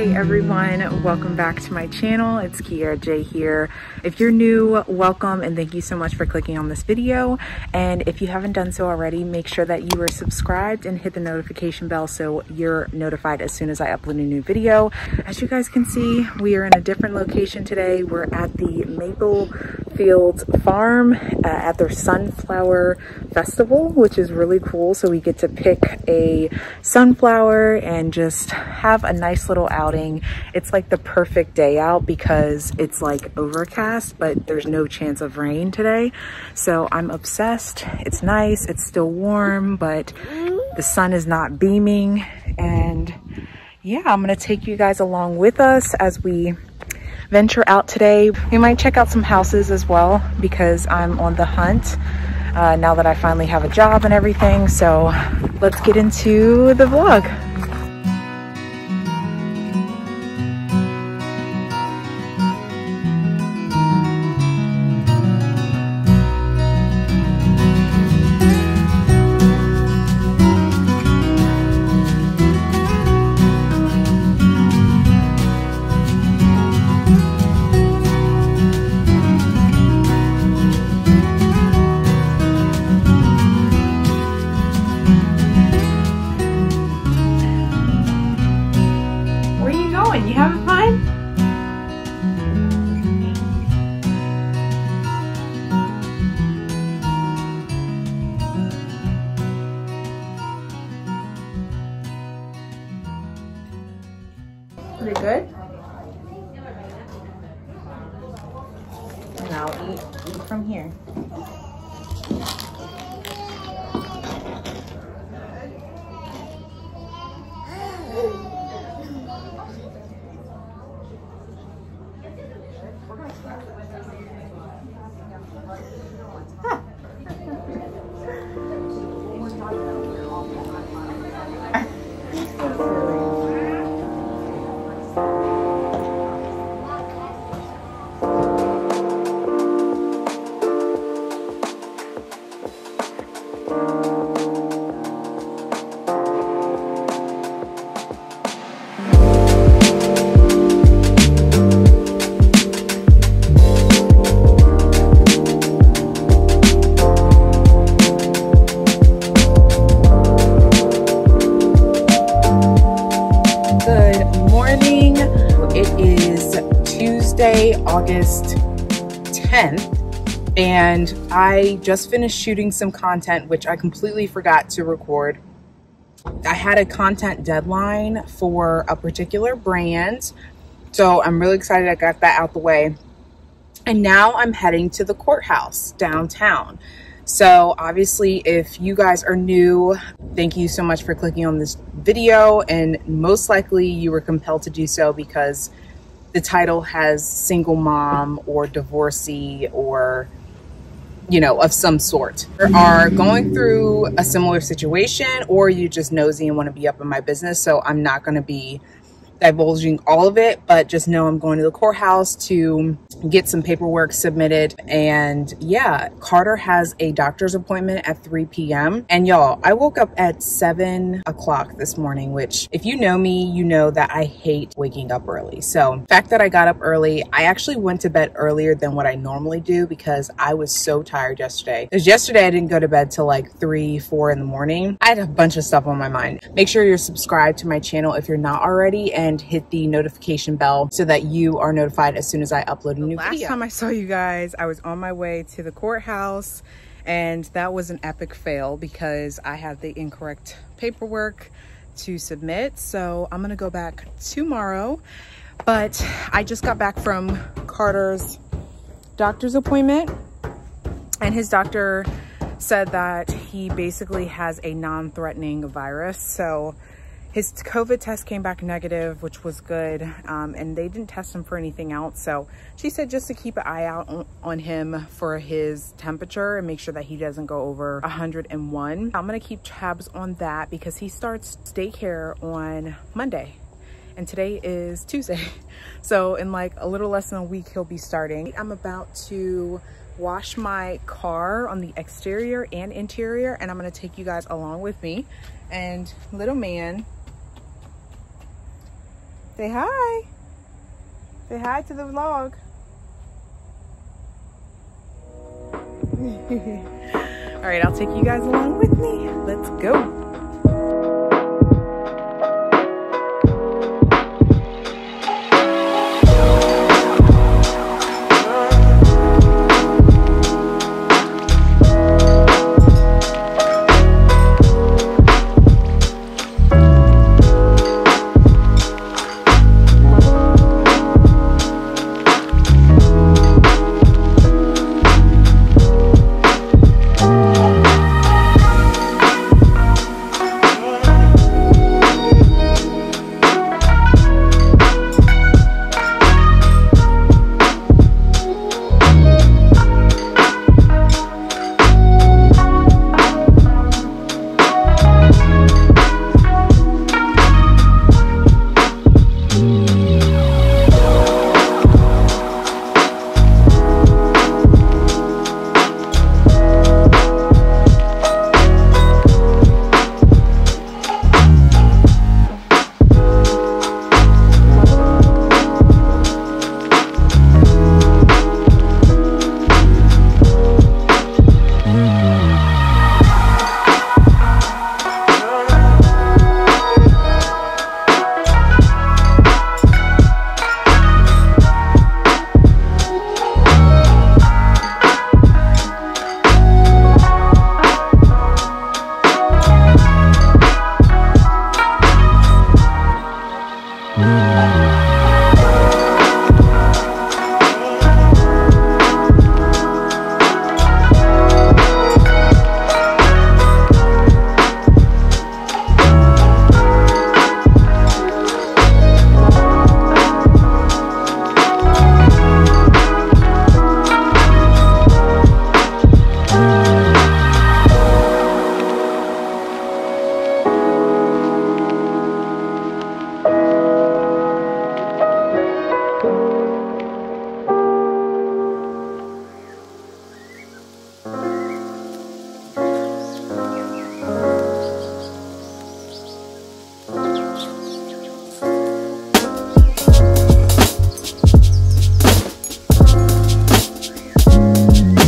Hey everyone, welcome back to my channel. It's Kiara J here. If you're new, welcome and thank you so much for clicking on this video. And if you haven't done so already, make sure that you are subscribed and hit the notification bell so you're notified as soon as I upload a new video. As you guys can see, we are in a different location today. We're at the Maple Fields Farm uh, at their Sunflower Festival, which is really cool. So we get to pick a sunflower and just have a nice little outing. It's like the perfect day out because it's like overcast, but there's no chance of rain today. So I'm obsessed. It's nice. It's still warm, but the sun is not beaming. And yeah, I'm going to take you guys along with us as we venture out today. We might check out some houses as well because I'm on the hunt uh, now that I finally have a job and everything. So let's get into the vlog. Now eat, eat from here. Tuesday, August 10th, and I just finished shooting some content, which I completely forgot to record. I had a content deadline for a particular brand, so I'm really excited I got that out the way. And now I'm heading to the courthouse downtown. So obviously, if you guys are new, thank you so much for clicking on this video. And most likely you were compelled to do so because the title has single mom or divorcee or you know, of some sort are going through a similar situation or you just nosy and want to be up in my business. So I'm not going to be divulging all of it, but just know I'm going to the courthouse to get some paperwork submitted. And yeah, Carter has a doctor's appointment at 3 p.m. And y'all, I woke up at 7 o'clock this morning, which if you know me, you know that I hate waking up early. So fact that I got up early, I actually went to bed earlier than what I normally do because I was so tired yesterday. Because yesterday I didn't go to bed till like 3, 4 in the morning. I had a bunch of stuff on my mind. Make sure you're subscribed to my channel if you're not already and hit the notification bell so that you are notified as soon as I upload a new last video. Last time I saw you guys, I was on my way to the courthouse and that was an epic fail because I had the incorrect paperwork to submit. So I'm gonna go back tomorrow. But I just got back from Carter's doctor's appointment and his doctor said that he basically has a non-threatening virus. So his COVID test came back negative, which was good. Um, and they didn't test him for anything else. So she said just to keep an eye out on, on him for his temperature and make sure that he doesn't go over 101. I'm gonna keep tabs on that because he starts daycare on Monday and today is Tuesday. So in like a little less than a week, he'll be starting. I'm about to wash my car on the exterior and interior and I'm gonna take you guys along with me. And little man Say hi. Say hi to the vlog. All right, I'll take you guys along with me. Let's go.